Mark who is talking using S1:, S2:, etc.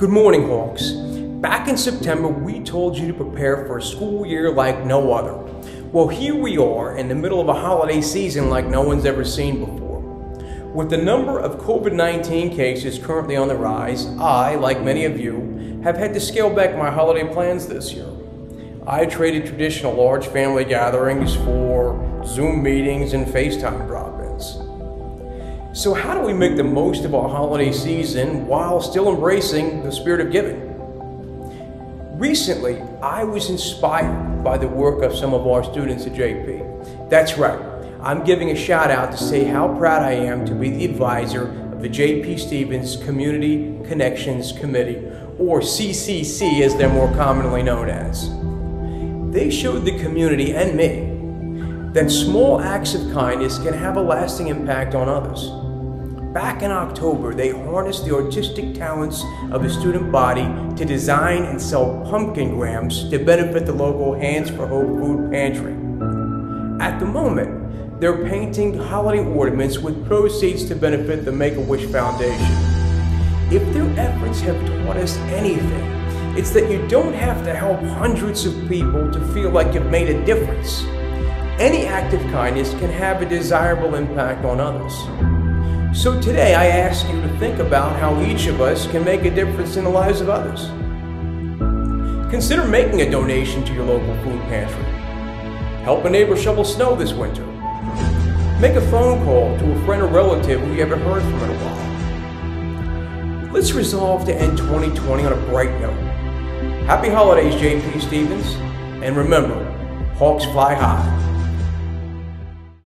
S1: Good morning, Hawks. Back in September, we told you to prepare for a school year like no other. Well, here we are in the middle of a holiday season like no one's ever seen before. With the number of COVID 19 cases currently on the rise, I, like many of you, have had to scale back my holiday plans this year. I traded traditional large family gatherings for Zoom meetings and FaceTime drop ins. So, how do we make the most of our holiday season while still embracing the spirit of giving? Recently, I was inspired by the work of some of our students at JP. That's right, I'm giving a shout out to say how proud I am to be the advisor of the JP Stevens Community Connections Committee, or CCC as they're more commonly known as. They showed the community and me that small acts of kindness can have a lasting impact on others. Back in October, they harnessed the artistic talents of the student body to design and sell pumpkin grams to benefit the local Hands for Hope food pantry. At the moment, they're painting holiday ornaments with proceeds to benefit the Make a Wish Foundation. If their efforts have taught us anything, it's that you don't have to help hundreds of people to feel like you've made a difference. Any act of kindness can have a desirable impact on others. So today I ask you to think about how each of us can make a difference in the lives of others. Consider making a donation to your local food pantry. Help a neighbor shovel snow this winter. Make a phone call to a friend or relative who you haven't heard from in a while. Let's resolve to end 2020 on a bright note. Happy holidays, JP Stevens, and remember, Hawks fly high.